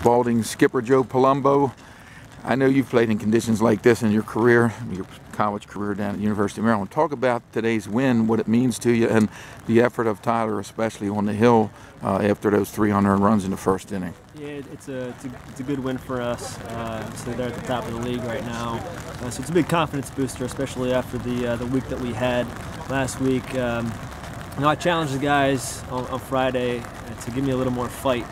Spalding skipper Joe Palumbo. I know you've played in conditions like this in your career, your college career down at University of Maryland. Talk about today's win, what it means to you, and the effort of Tyler, especially on the hill uh, after those three unearned runs in the first inning. Yeah, it's a, it's a, it's a good win for us. Uh, so they're at the top of the league right now. Uh, so it's a big confidence booster, especially after the uh, the week that we had last week. Um, you know, I challenged the guys on, on Friday to give me a little more fight,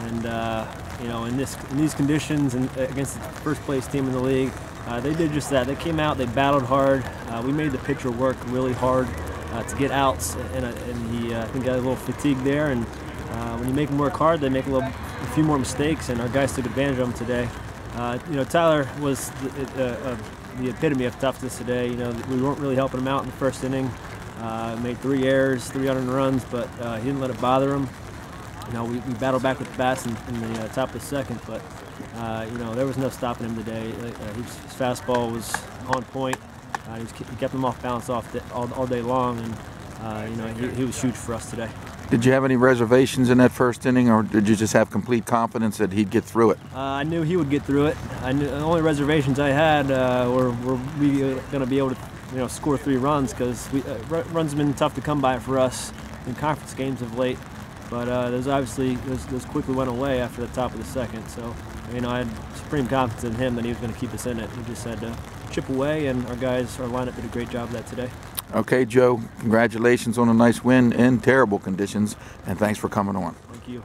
and uh, you know, in this in these conditions and against the first place team in the league, uh, they did just that. They came out, they battled hard. Uh, we made the pitcher work really hard uh, to get outs, and, uh, and he uh, I think got a little fatigued there. And uh, when you make them work hard, they make a little, a few more mistakes, and our guys took advantage of them today. you know, Tyler was the, the, epitome of toughness today. You know, we weren't really helping him out in the first inning. made three errors, 300 runs, but he didn't let it bother him you know, we, we battled back with the bats in, in the uh, top of the second, but uh, you know, there was no stopping him today. Uh, his fastball was on point. Uh, he, was, he, kept him off balance off the, all, all, day long, and uh, you know, he, he, was huge for us today. Did you have any reservations in that first inning, or did you just have complete confidence that he'd get through it? Uh, I knew he would get through it. I knew, the only reservations I had were, were we going to be able to, you know, score three runs because runs have been tough to come by for us in conference games of late. But uh, those obviously those, those, quickly went away after the top of the second. So you know I had supreme confidence in him that he was going to keep us in it. He just had to chip away, and our guys, our lineup did a great job of that today. Okay, Joe. Congratulations on a nice win in terrible conditions, and thanks for coming on. Thank you.